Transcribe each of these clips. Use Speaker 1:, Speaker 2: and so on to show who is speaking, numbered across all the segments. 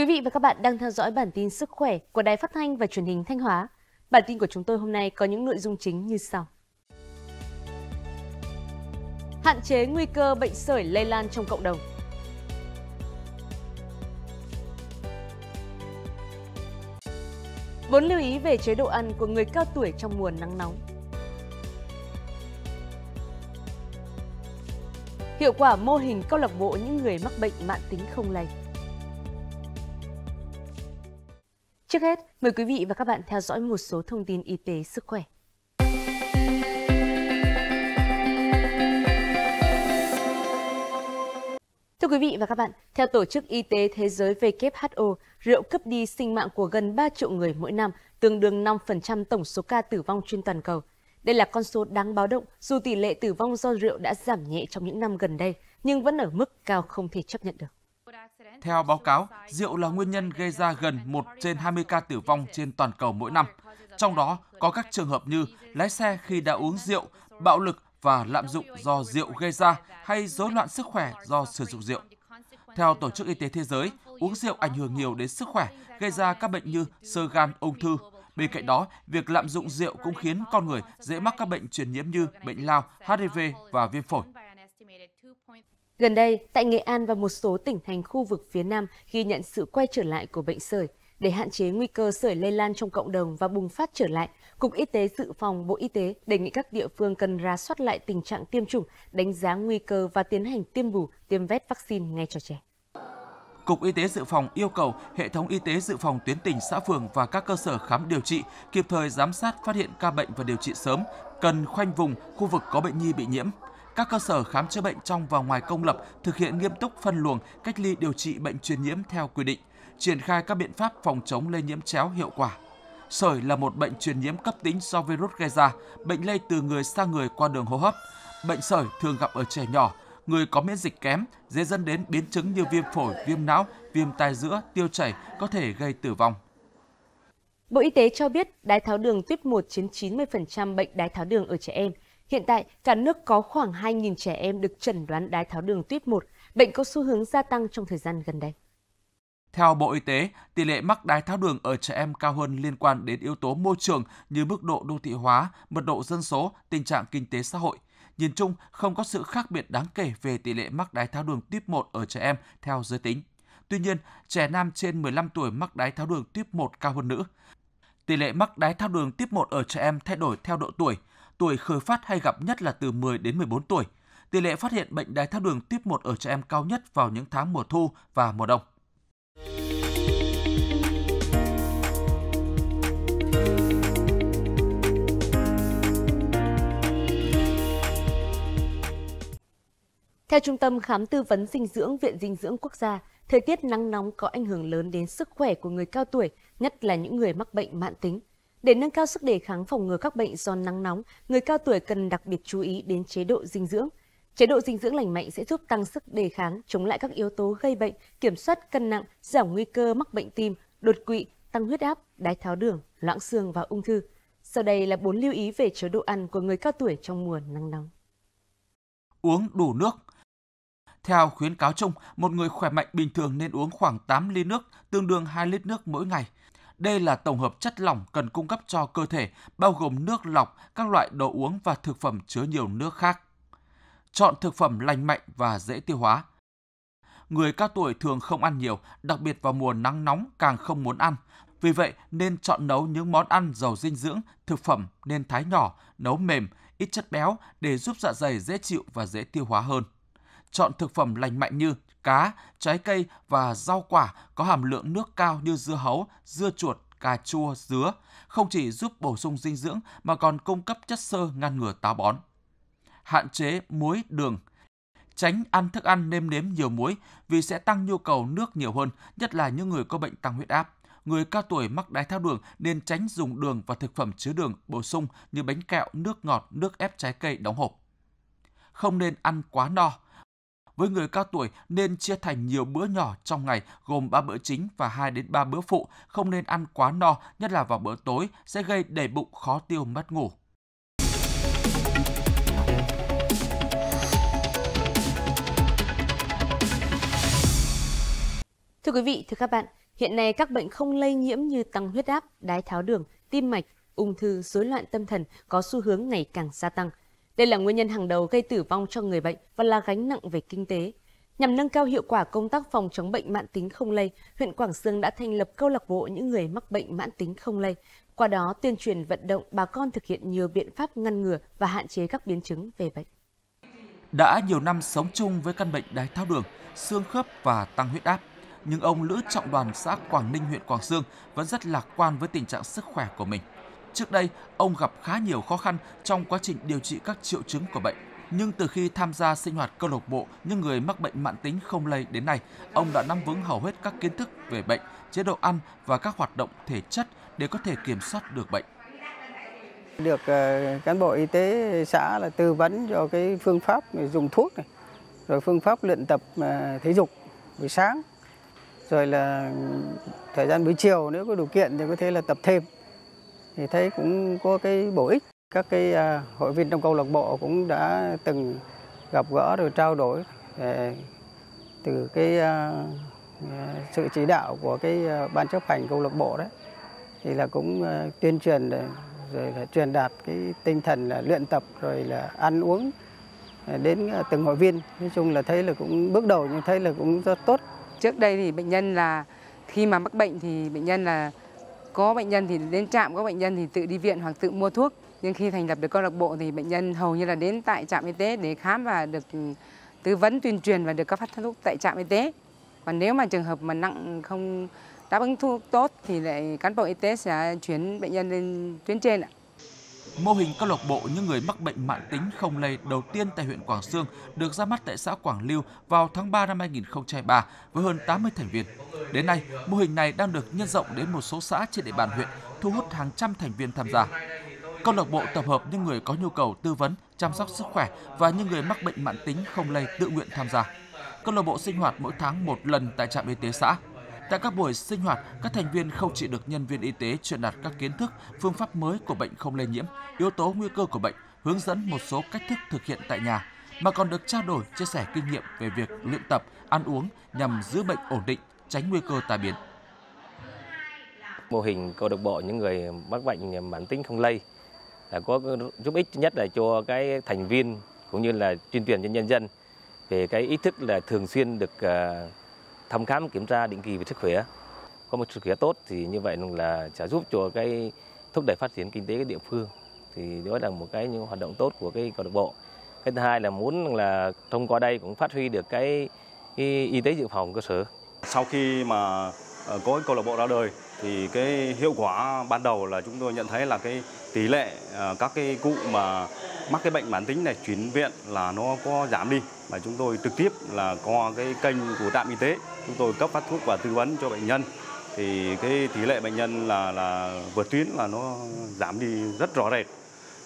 Speaker 1: Quý vị và các bạn đang theo dõi bản tin sức khỏe của Đài Phát thanh và Truyền hình Thanh Hóa. Bản tin của chúng tôi hôm nay có những nội dung chính như sau. Hạn chế nguy cơ bệnh sởi lây lan trong cộng đồng. Bốn lưu ý về chế độ ăn của người cao tuổi trong mùa nắng nóng. Hiệu quả mô hình câu lạc bộ những người mắc bệnh mạng tính không lây. Trước hết, mời quý vị và các bạn theo dõi một số thông tin y tế sức khỏe. Thưa quý vị và các bạn, theo Tổ chức Y tế Thế giới WHO, rượu cướp đi sinh mạng của gần 3 triệu người mỗi năm, tương đương 5% tổng số ca tử vong trên toàn cầu. Đây là con số đáng báo động dù tỷ lệ tử vong do rượu đã giảm nhẹ trong những năm gần đây, nhưng vẫn ở mức cao không thể chấp nhận được.
Speaker 2: Theo báo cáo, rượu là nguyên nhân gây ra gần 1 trên 20 ca tử vong trên toàn cầu mỗi năm. Trong đó có các trường hợp như lái xe khi đã uống rượu, bạo lực và lạm dụng do rượu gây ra hay rối loạn sức khỏe do sử dụng rượu. Theo Tổ chức Y tế Thế giới, uống rượu ảnh hưởng nhiều đến sức khỏe, gây ra các bệnh như sơ gan, ung thư. Bên cạnh đó, việc lạm dụng rượu cũng khiến con người dễ mắc các bệnh truyền nhiễm như bệnh lao, HIV và viêm phổi.
Speaker 1: Gần đây, tại Nghệ An và một số tỉnh thành khu vực phía Nam ghi nhận sự quay trở lại của bệnh sởi. Để hạn chế nguy cơ sởi lây lan trong cộng đồng và bùng phát trở lại, Cục Y tế Dự phòng Bộ Y tế đề nghị các địa phương cần ra soát lại tình trạng tiêm chủng, đánh giá nguy cơ và tiến hành tiêm bù, tiêm vét vaccine ngay cho trẻ.
Speaker 2: Cục Y tế Dự phòng yêu cầu hệ thống y tế dự phòng tuyến tỉnh, xã phường và các cơ sở khám điều trị kịp thời giám sát phát hiện ca bệnh và điều trị sớm, cần khoanh vùng khu vực có bệnh nhi bị nhiễm, các cơ sở khám chữa bệnh trong và ngoài công lập thực hiện nghiêm túc phân luồng, cách ly điều trị bệnh truyền nhiễm theo quy định, triển khai các biện pháp phòng chống lây nhiễm chéo hiệu quả. Sởi là một bệnh truyền nhiễm cấp tính do virus gây ra, bệnh lây từ người sang người qua đường hô hấp. Bệnh sởi thường gặp ở trẻ nhỏ, người có miễn dịch kém, dễ dẫn đến biến chứng như viêm phổi, viêm não, viêm tai giữa, tiêu chảy có thể gây tử vong.
Speaker 1: Bộ Y tế cho biết đái tháo đường tuyếp 1 chiếm 90% bệnh đái tháo đường ở trẻ em. Hiện tại, cả nước có khoảng 2.000 trẻ em được chẩn đoán đái tháo đường tuyếp 1, bệnh có xu hướng gia tăng trong thời gian gần đây.
Speaker 2: Theo Bộ Y tế, tỷ lệ mắc đái tháo đường ở trẻ em cao hơn liên quan đến yếu tố môi trường như mức độ đô thị hóa, mật độ dân số, tình trạng kinh tế xã hội. Nhìn chung, không có sự khác biệt đáng kể về tỷ lệ mắc đái tháo đường tuyếp 1 ở trẻ em theo giới tính. Tuy nhiên, trẻ nam trên 15 tuổi mắc đái tháo đường tuyếp 1 cao hơn nữ. Tỷ lệ mắc đái tháo đường tuyếp 1 ở trẻ em thay đổi theo độ tuổi. Tuổi khởi phát hay gặp nhất là từ 10 đến 14 tuổi. Tỷ lệ phát hiện bệnh đái tháo đường tuyếp 1 ở trẻ em cao nhất vào những tháng mùa thu và mùa đông.
Speaker 1: Theo Trung tâm Khám tư vấn dinh dưỡng Viện Dinh dưỡng Quốc gia, thời tiết nắng nóng có ảnh hưởng lớn đến sức khỏe của người cao tuổi, nhất là những người mắc bệnh mãn tính. Để nâng cao sức đề kháng phòng ngừa các bệnh do nắng nóng, người cao tuổi cần đặc biệt chú ý đến chế độ dinh dưỡng. Chế độ dinh dưỡng lành mạnh sẽ giúp tăng sức đề kháng, chống lại các yếu tố gây bệnh, kiểm soát cân nặng, giảm nguy cơ mắc bệnh tim, đột quỵ, tăng huyết áp, đái tháo đường, loãng xương và ung thư. Sau đây là bốn lưu ý về chế độ ăn của người cao tuổi trong mùa nắng nóng.
Speaker 2: Uống đủ nước, theo khuyến cáo chung, một người khỏe mạnh bình thường nên uống khoảng 8 ly nước, tương đương 2 lít nước mỗi ngày. Đây là tổng hợp chất lỏng cần cung cấp cho cơ thể, bao gồm nước lọc, các loại đồ uống và thực phẩm chứa nhiều nước khác. Chọn thực phẩm lành mạnh và dễ tiêu hóa. Người cao tuổi thường không ăn nhiều, đặc biệt vào mùa nắng nóng càng không muốn ăn. Vì vậy nên chọn nấu những món ăn giàu dinh dưỡng, thực phẩm nên thái nhỏ, nấu mềm, ít chất béo để giúp dạ dày dễ chịu và dễ tiêu hóa hơn chọn thực phẩm lành mạnh như cá, trái cây và rau quả có hàm lượng nước cao như dưa hấu, dưa chuột, cà chua, dứa, không chỉ giúp bổ sung dinh dưỡng mà còn cung cấp chất xơ ngăn ngừa táo bón. Hạn chế muối, đường. Tránh ăn thức ăn nêm nếm nhiều muối vì sẽ tăng nhu cầu nước nhiều hơn, nhất là những người có bệnh tăng huyết áp. Người cao tuổi mắc đái tháo đường nên tránh dùng đường và thực phẩm chứa đường bổ sung như bánh kẹo, nước ngọt, nước ép trái cây đóng hộp. Không nên ăn quá no, với người cao tuổi nên chia thành nhiều bữa nhỏ trong ngày gồm 3 bữa chính và 2 đến 3 bữa phụ, không nên ăn quá no, nhất là vào bữa tối sẽ gây đầy bụng khó tiêu mất ngủ.
Speaker 1: Thưa quý vị, thưa các bạn, Hiện nay các bệnh không lây nhiễm như tăng huyết áp, đái tháo đường, tim mạch, ung thư, rối loạn tâm thần có xu hướng ngày càng gia tăng. Đây là nguyên nhân hàng đầu gây tử vong cho người bệnh và là gánh nặng về kinh tế. Nhằm nâng cao hiệu quả công tác phòng chống bệnh mãn tính không lây, huyện Quảng Sương đã thành lập câu lạc bộ những người mắc bệnh mãn tính không lây. Qua đó tuyên truyền vận động bà con thực hiện nhiều biện pháp ngăn ngừa và hạn chế các biến chứng về bệnh.
Speaker 2: Đã nhiều năm sống chung với căn bệnh đái tháo đường, xương khớp và tăng huyết áp, nhưng ông Lữ Trọng Đoàn xã Quảng Ninh huyện Quảng Sương vẫn rất lạc quan với tình trạng sức khỏe của mình. Trước đây, ông gặp khá nhiều khó khăn trong quá trình điều trị các triệu chứng của bệnh. Nhưng từ khi tham gia sinh hoạt câu lạc bộ những người mắc bệnh mãn tính không lây đến nay, ông đã nắm vững hầu hết các kiến thức về bệnh, chế độ ăn và các hoạt động thể chất để có thể kiểm soát được bệnh.
Speaker 3: Được ờ, cán bộ y tế xã là tư vấn cho cái phương pháp dùng thuốc này, rồi phương pháp luyện tập ờ, thể dục buổi sáng, rồi là thời gian buổi chiều nếu có điều kiện thì có thể là tập thêm thì thấy cũng có cái bổ ích. Các cái à, hội viên trong câu lạc bộ cũng đã từng gặp gỡ rồi trao đổi về từ cái à, sự chỉ đạo của cái ban chấp hành câu lạc bộ đấy. Thì là cũng tuyên truyền rồi là truyền đạt cái tinh thần là luyện tập, rồi là ăn uống đến từng hội viên. Nói chung là thấy là cũng, bước đầu nhưng thấy là cũng rất tốt.
Speaker 4: Trước đây thì bệnh nhân là, khi mà mắc bệnh thì bệnh nhân là có bệnh nhân thì đến trạm, có bệnh nhân thì tự đi viện hoặc tự mua thuốc. Nhưng khi thành lập được câu lạc bộ thì bệnh nhân hầu như là đến tại trạm y tế để khám và được ừ, tư vấn tuyên truyền và được cấp phát thuốc tại trạm y tế. Còn nếu mà trường hợp mà nặng không đáp ứng thuốc tốt thì lại cán bộ y tế sẽ chuyển bệnh nhân lên tuyến trên ạ.
Speaker 2: Mô hình câu lạc bộ những người mắc bệnh mãn tính không lây đầu tiên tại huyện Quảng Sương được ra mắt tại xã Quảng Lưu vào tháng 3 năm 2023 với hơn 80 thành viên. Đến nay, mô hình này đang được nhân rộng đến một số xã trên địa bàn huyện, thu hút hàng trăm thành viên tham gia. Câu lạc bộ tập hợp những người có nhu cầu tư vấn, chăm sóc sức khỏe và những người mắc bệnh mãn tính không lây tự nguyện tham gia. Câu lạc bộ sinh hoạt mỗi tháng một lần tại trạm y tế xã. Tại các buổi sinh hoạt, các thành viên không chỉ được nhân viên y tế truyền đạt các kiến thức, phương pháp mới của bệnh không lây nhiễm, yếu tố nguy cơ của bệnh, hướng dẫn một số cách thức thực hiện tại nhà, mà còn được trao đổi, chia sẻ kinh nghiệm về việc luyện tập, ăn uống nhằm giữ bệnh ổn định, tránh nguy cơ tai biến.
Speaker 5: Mô hình câu lạc bộ những người mắc bệnh mãn tính không lây là có giúp ích nhất là cho cái thành viên cũng như là tuyên truyền cho nhân dân về cái ý thức là thường xuyên được ờ, thăm khám kiểm tra định kỳ về sức khỏe. Có một sức khỏe tốt thì như vậy là sẽ giúp cho cái thúc đẩy phát triển kinh tế cái địa phương. Thì đó là một cái những hoạt động tốt của cái câu lạc bộ. Cái thứ hai là muốn là thông qua đây cũng phát huy được cái, cái y tế dự phòng cơ sở
Speaker 6: sau khi mà ờ, có cái câu lạc bộ ra đời thì cái hiệu quả ban đầu là chúng tôi nhận thấy là cái tỷ lệ ờ, các cái cụ mà mắc cái bệnh mãn tính này chuyển viện là nó có giảm đi. Và chúng tôi trực tiếp là qua cái kênh của trạm y tế chúng tôi cấp phát thuốc và tư vấn cho bệnh nhân. Thì cái tỷ lệ bệnh nhân là là vượt tuyến là nó giảm đi rất rõ rệt.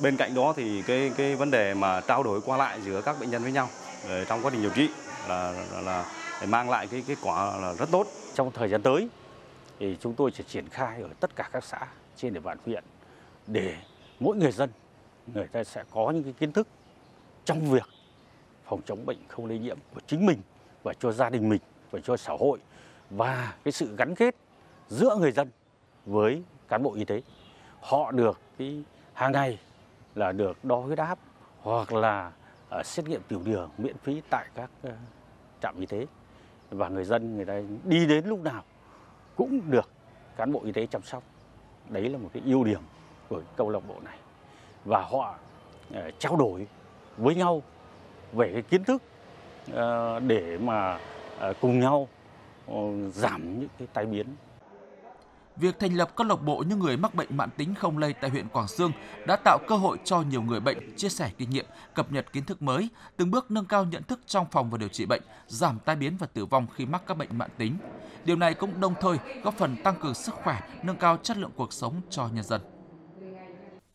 Speaker 6: Bên cạnh đó thì cái cái vấn đề mà trao đổi qua lại giữa các bệnh nhân với nhau ờ, trong quá trình điều trị là là, là để mang lại cái kết quả là rất tốt.
Speaker 7: Trong thời gian tới thì chúng tôi sẽ triển khai ở tất cả các xã trên địa bàn huyện để mỗi người dân, người ta sẽ có những cái kiến thức trong việc phòng chống bệnh không lây nhiễm của chính mình và cho gia đình mình và cho xã hội và cái sự gắn kết giữa người dân với cán bộ y tế. Họ được cái, hàng ngày là được đo huyết áp hoặc là ờ, xét nghiệm tiểu đường miễn phí tại các ờ, trạm y tế và người dân, người ta đi đến lúc nào cũng được cán bộ y tế chăm sóc. Đấy là một cái ưu điểm của câu lạc bộ này. Và họ ờ, trao đổi với nhau về cái kiến thức ờ, để mà ờ, cùng nhau giảm những cái tai biến
Speaker 2: việc thành lập câu lạc bộ những người mắc bệnh mãn tính không lây tại huyện Quảng Sương đã tạo cơ hội cho nhiều người bệnh chia sẻ kinh nghiệm, cập nhật kiến thức mới, từng bước nâng cao nhận thức trong phòng và điều trị bệnh, giảm tai biến và tử vong khi mắc các bệnh mãn tính. Điều này cũng đồng thời góp phần tăng cường sức khỏe, nâng cao chất lượng cuộc sống cho nhân dân.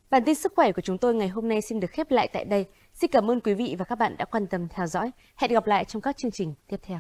Speaker 1: Bản tin sức khỏe của chúng tôi ngày hôm nay xin được khép lại tại đây. Xin cảm ơn quý vị và các bạn đã quan tâm theo dõi. Hẹn gặp lại trong các chương trình tiếp theo.